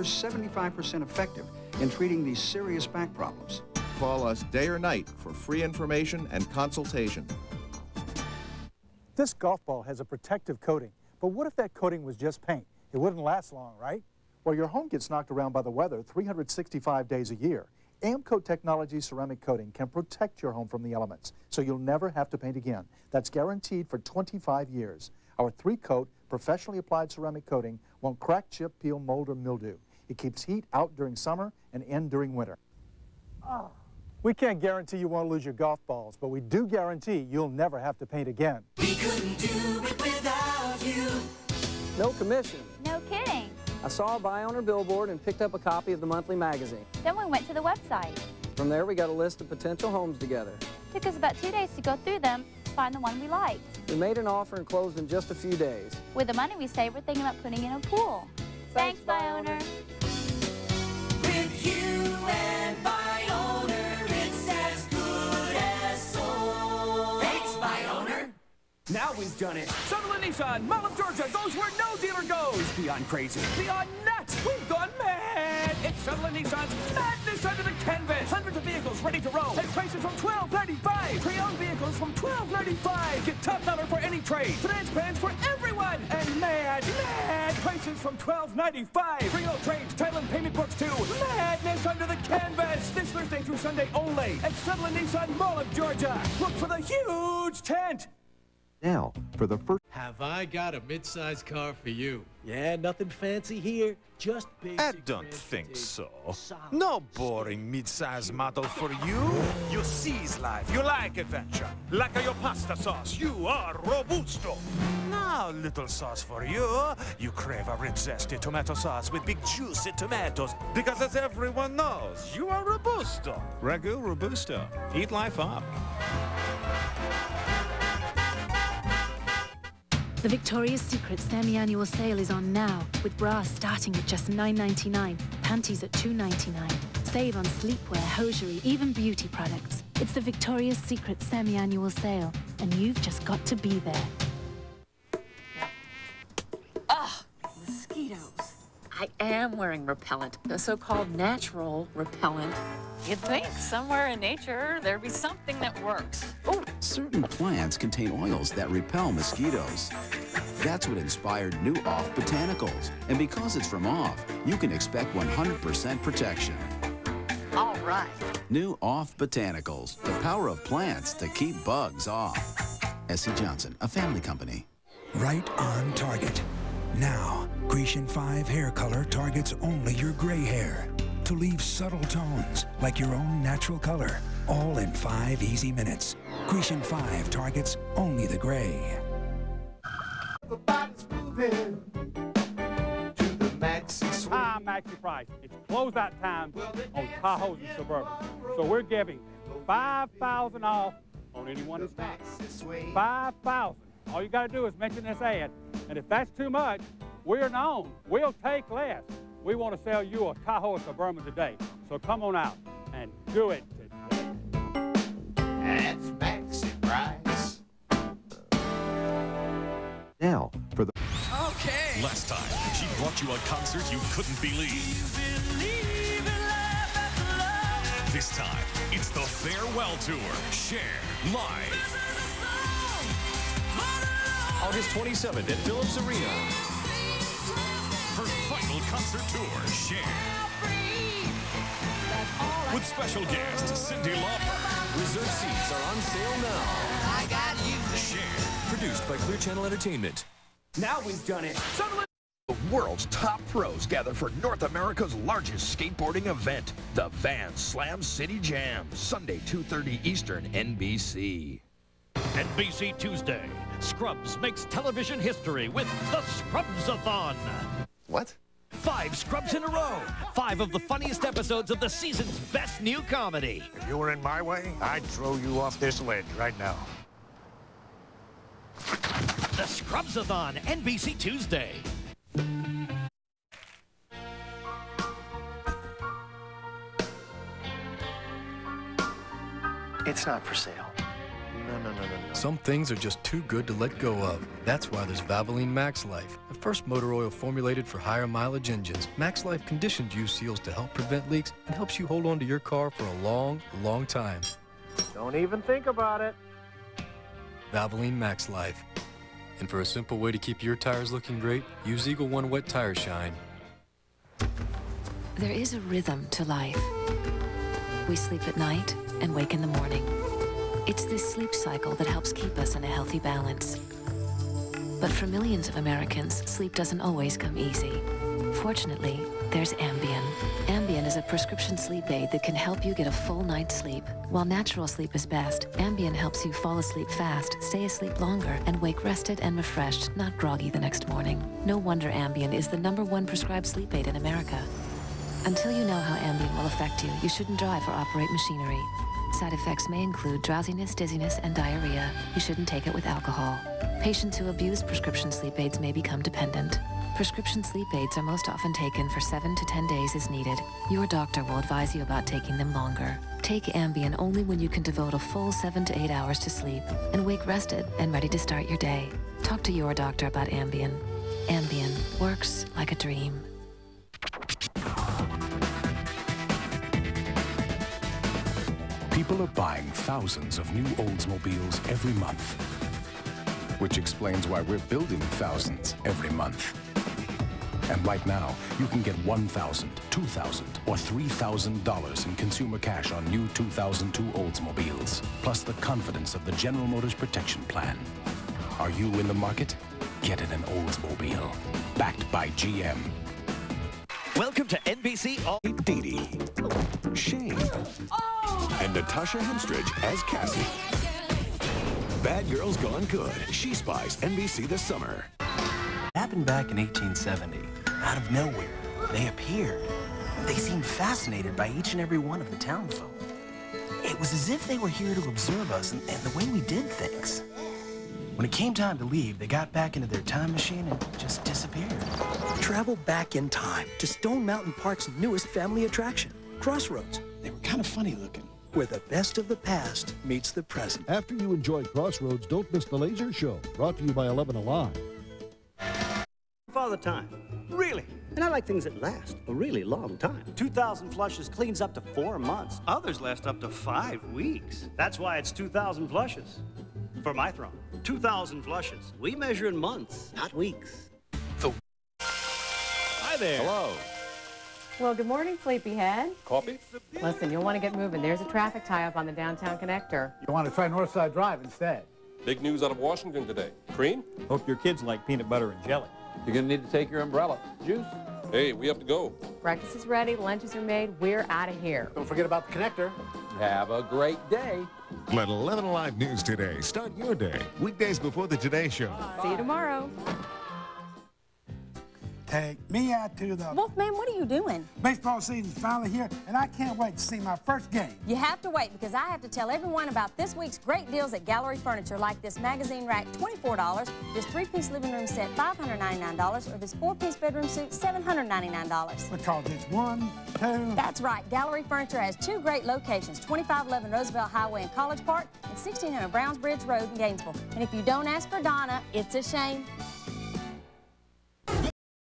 over 75% effective in treating these serious back problems. Call us day or night for free information and consultation. This golf ball has a protective coating, but what if that coating was just paint? It wouldn't last long, right? Well, your home gets knocked around by the weather 365 days a year. AMCO Technology ceramic coating can protect your home from the elements, so you'll never have to paint again. That's guaranteed for 25 years. Our three-coat, professionally applied ceramic coating won't crack, chip, peel, mold, or mildew. It keeps heat out during summer and in during winter. Oh. We can't guarantee you won't lose your golf balls, but we do guarantee you'll never have to paint again. We couldn't do it without you. No commission. No kidding. I saw a buy owner billboard and picked up a copy of the monthly magazine. Then we went to the website. From there, we got a list of potential homes together. Took us about two days to go through them find the one we liked. We made an offer and closed in just a few days. With the money we saved, we're thinking about putting in a pool. Thanks, Thanks buy owner. With Now we've done it. Sutherlin Nissan, Mall of Georgia goes where no dealer goes. Beyond crazy, beyond nuts. We've gone mad. It's Nissan's madness under the canvas. Hundreds of vehicles ready to roll at prices from $12.95. Pre-owned vehicles from $12.95. Get top dollar for any trade. Finance plans for everyone. And mad, mad prices from $12.95. Pre-owned trades, title and payment books too. Madness under the canvas. This Thursday through Sunday only at Sutherlin Nissan Mall of Georgia. Look for the huge tent. Now, for the first... Have I got a mid-sized car for you? Yeah, nothing fancy here. Just basic. I don't think so. No boring mid-size model for you. You seize life. You like adventure. Like your pasta sauce. You are robusto. Now, little sauce for you. You crave a rich, zesty tomato sauce with big, juicy tomatoes. Because as everyone knows, you are robusto. Ragu Robusto. Eat life up. The Victoria's Secret semi-annual sale is on now, with bras starting at just $9.99, panties at $2.99. Save on sleepwear, hosiery, even beauty products. It's the Victoria's Secret semi-annual sale, and you've just got to be there. Ugh, mosquitoes. I am wearing repellent, the so-called natural repellent. You'd think somewhere in nature there'd be something that works. Certain plants contain oils that repel mosquitoes. That's what inspired New Off Botanicals. And because it's from Off, you can expect 100% protection. all right. New Off Botanicals, the power of plants to keep bugs off. S.C. Johnson, a family company. Right on target. Now, Grecian 5 hair color targets only your gray hair to leave subtle tones like your own natural color, all in five easy minutes. Grecian 5 targets only the gray. Hi, ah, Maxie Price. It's closeout time on Tahoes and Suburban. So we're giving 5000 off on anyone in stock. 5000 All you got to do is mention this ad. And if that's too much, we're known. We'll take less. We want to sell you a Tahoe or Suburban today. So come on out and do it today. That's Maxie Price. Now, for the... Okay. Last time, she brought you a concert you couldn't believe. This time, it's the farewell tour. Cher live. August 27th at Phillips Arena. Her final concert tour. Cher. With special guest Cyndi Lauper. Reserved seats are on sale now. I got you. Cher. Produced by Clear Channel Entertainment. Now we've done it. Sutherlin The world's top pros gather for North America's largest skateboarding event, the Vans Slam City Jam, Sunday 2:30 Eastern, NBC. NBC Tuesday. Scrubs makes television history with the Scrubs-a-thon. What? Five Scrubs in a row. Five of the funniest episodes of the season's best new comedy. If you were in my way, I'd throw you off this ledge right now. The Scrubs-a-thon, NBC Tuesday. It's not for sale. Some things are just too good to let go of. That's why there's Valvoline Max Life, the first motor oil formulated for higher mileage engines. Max Life conditions use seals to help prevent leaks and helps you hold on to your car for a long, long time. Don't even think about it. Valvoline Max Life. And for a simple way to keep your tires looking great, use Eagle One Wet Tire Shine. There is a rhythm to life. We sleep at night and wake in the morning. It's this sleep cycle that helps keep us in a healthy balance. But for millions of Americans, sleep doesn't always come easy. Fortunately, there's Ambien. Ambien is a prescription sleep aid that can help you get a full night's sleep. While natural sleep is best, Ambien helps you fall asleep fast, stay asleep longer, and wake rested and refreshed, not groggy the next morning. No wonder Ambien is the number one prescribed sleep aid in America. Until you know how Ambien will affect you, you shouldn't drive or operate machinery. Side effects may include drowsiness, dizziness, and diarrhea. You shouldn't take it with alcohol. Patients who abuse prescription sleep aids may become dependent. Prescription sleep aids are most often taken for 7 to 10 days as needed. Your doctor will advise you about taking them longer. Take Ambien only when you can devote a full 7 to 8 hours to sleep and wake rested and ready to start your day. Talk to your doctor about Ambien. Ambien works like a dream. People are buying thousands of new Oldsmobiles every month, which explains why we're building thousands every month. And right now, you can get $1,000, $2,000, or $3,000 in consumer cash on new 2002 Oldsmobiles, plus the confidence of the General Motors Protection Plan. Are you in the market? Get in an Oldsmobile, backed by GM. Welcome to NBC All Dee Dee, Shane, oh, and Natasha Henstridge as Cassie. Bad Girls Gone Good. She spies NBC this summer. Happened back in 1870. Out of nowhere, they appeared. They seemed fascinated by each and every one of the townfolk. It was as if they were here to observe us and, and the way we did things. When it came time to leave, they got back into their time machine and just disappeared. Travel back in time to Stone Mountain Park's newest family attraction, Crossroads. They were kind of funny looking. Where the best of the past meets the present. After you enjoy Crossroads, don't miss the laser show, brought to you by 11 Alive. Father Time. Really? And I like things that last a really long time. 2,000 flushes cleans up to four months. Others last up to five weeks. That's why it's 2,000 flushes. For my throne, 2,000 flushes. We measure in months, not weeks. The... Hi there. Hello. Well, good morning, Sleepyhead. Coffee? Listen, you'll want to get moving. There's a traffic tie-up on the downtown connector. You want to try Northside Drive instead. Big news out of Washington today. Cream? Hope your kids like peanut butter and jelly. You're going to need to take your umbrella. Juice? Hey, we have to go. Breakfast is ready, lunches are made, we're out of here. Don't forget about the connector. Have a great day. Let 11 Alive News today start your day. Weekdays before the Today Show. See you tomorrow. Take me out to the Wolfman, what are you doing? baseball season's finally here, and I can't wait to see my first game. You have to wait because I have to tell everyone about this week's great deals at Gallery Furniture, like this magazine rack, $24, this three-piece living room set, $599, or this four-piece bedroom suite, $799. Because it's one, two. That's right. Gallery Furniture has two great locations, 2511 Roosevelt Highway in College Park and 1600 Browns Bridge Road in Gainesville. And if you don't ask for Donna, it's a shame.